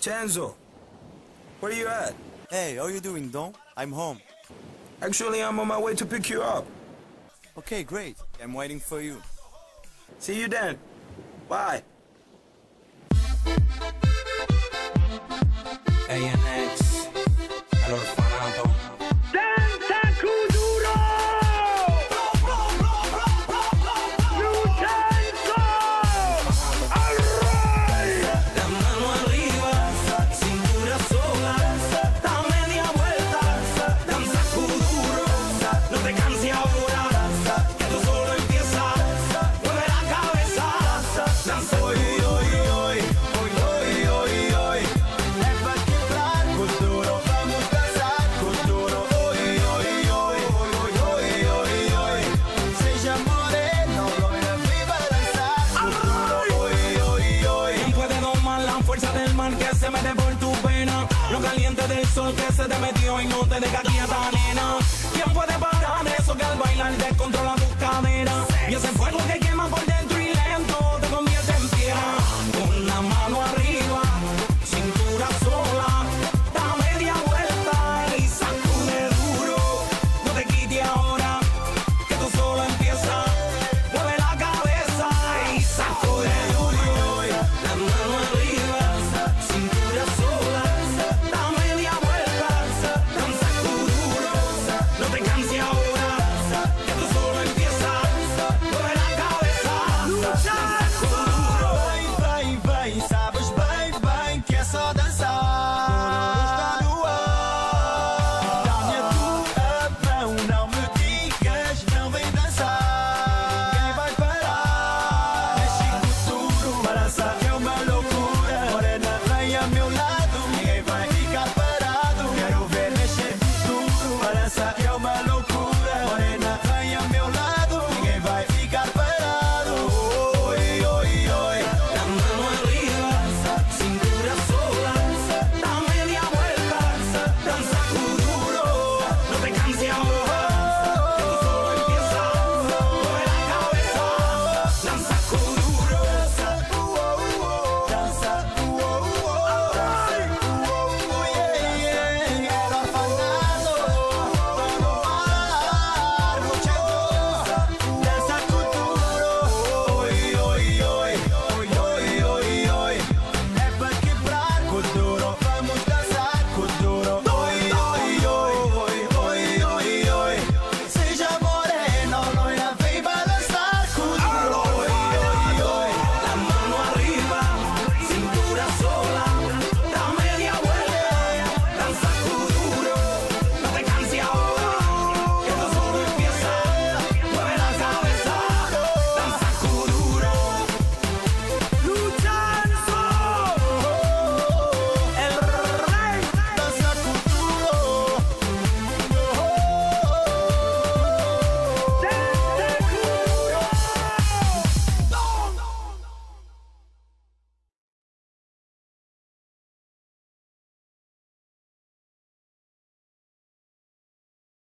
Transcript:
Chanzo, where you at? Hey, how you doing, Don? I'm home. Actually, I'm on my way to pick you up. Okay, great. I'm waiting for you. See you then. Bye. Fuerza del mar que se mete por tu pena? Lo caliente del sol que se te metió y no te deja quieta, nena. ¿Quién puede 骄